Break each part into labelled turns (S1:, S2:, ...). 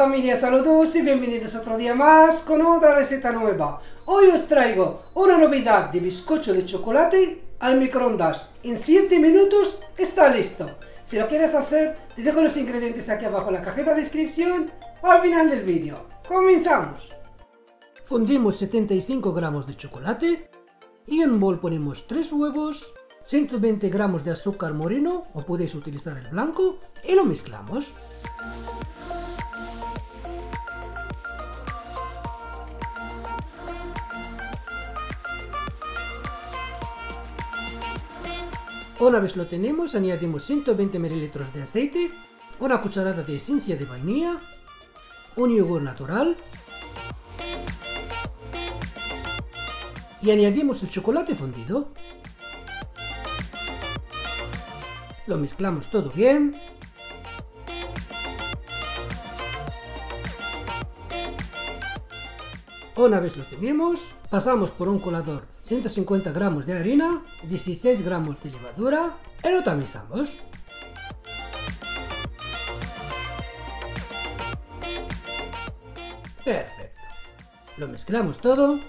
S1: familia, saludos y bienvenidos otro día más con otra receta nueva. Hoy os traigo una novedad de bizcocho de chocolate al microondas. En 7 minutos está listo. Si lo quieres hacer, te dejo los ingredientes aquí abajo en la cajeta de descripción al final del vídeo. ¡Comenzamos! Fundimos 75 gramos de chocolate y en un bol ponemos 3 huevos, 120 gramos de azúcar moreno o podéis utilizar el blanco y lo mezclamos. Una vez lo tenemos, añadimos 120 ml de aceite, una cucharada de esencia de vainilla, un yogur natural y añadimos el chocolate fundido. Lo mezclamos todo bien. Una vez lo tenemos, pasamos por un colador 150 gramos de harina, 16 gramos de levadura y lo tamizamos. Perfecto. Lo mezclamos todo.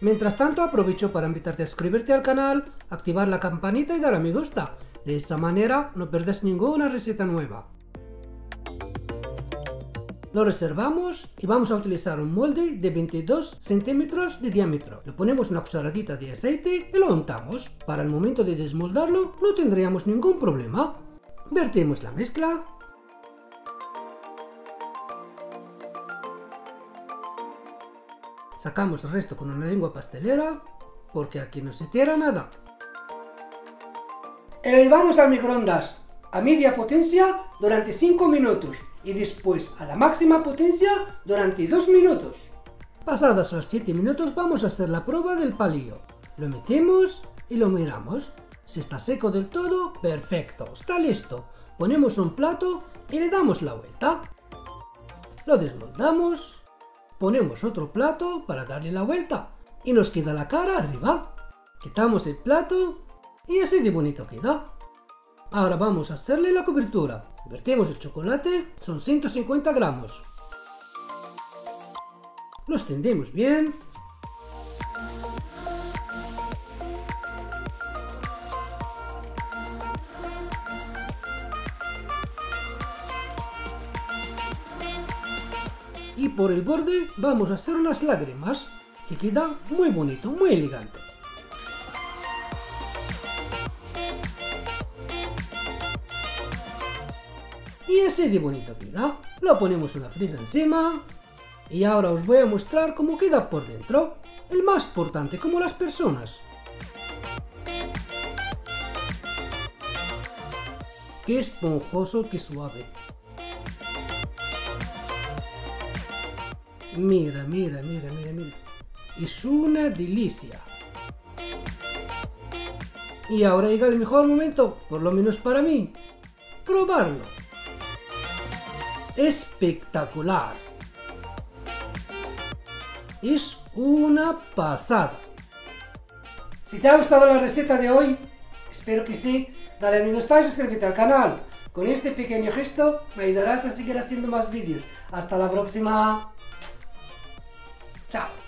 S1: Mientras tanto aprovecho para invitarte a suscribirte al canal, activar la campanita y dar a me gusta. De esa manera no perdes ninguna receta nueva. Lo reservamos y vamos a utilizar un molde de 22 centímetros de diámetro. Le ponemos una cucharadita de aceite y lo untamos. Para el momento de desmoldarlo no tendríamos ningún problema. Vertimos la mezcla. Sacamos el resto con una lengua pastelera porque aquí no se tira nada. Elevamos al microondas a media potencia durante 5 minutos y después a la máxima potencia durante 2 minutos. Pasadas las 7 minutos vamos a hacer la prueba del palillo. Lo metemos y lo miramos. Si está seco del todo, perfecto, está listo. Ponemos un plato y le damos la vuelta. Lo desmoldamos, ponemos otro plato para darle la vuelta y nos queda la cara arriba. Quitamos el plato y así de bonito queda. Ahora vamos a hacerle la cobertura. Vertimos el chocolate, son 150 gramos. Lo extendemos bien. Y por el borde vamos a hacer unas lágrimas que queda muy bonito, muy elegante. Y así de bonito queda. Lo ponemos una fresa encima. Y ahora os voy a mostrar cómo queda por dentro. El más importante, como las personas. Qué esponjoso, qué suave. Mira, mira, mira, mira, mira. Es una delicia. Y ahora llega el mejor momento, por lo menos para mí, probarlo espectacular. Es una pasada. Si te ha gustado la receta de hoy, espero que sí, dale a mi gusta y suscríbete al canal. Con este pequeño gesto me ayudarás a seguir haciendo más vídeos. Hasta la próxima. Chao.